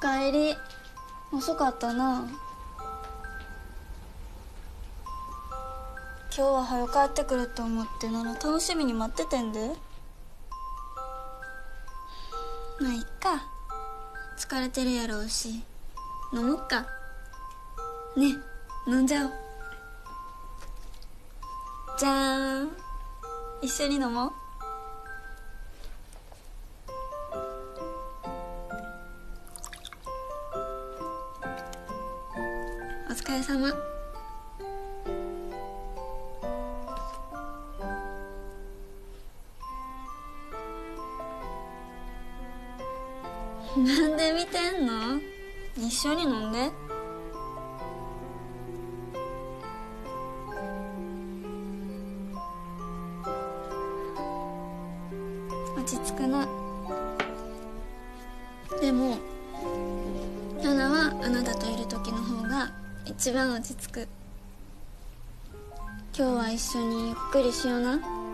帰り。遅かったな。今日は早く帰ってくると思ってなら楽しみに待っててんで。まあいっか。疲れてるやろうし。飲もっか。ね飲んじゃおう。じゃーん。一緒に飲もう。お疲れ様。なんで見てんの？一緒に飲んで。落ち着くな。でも一番落ち着く。今日は一緒にゆっくりしような。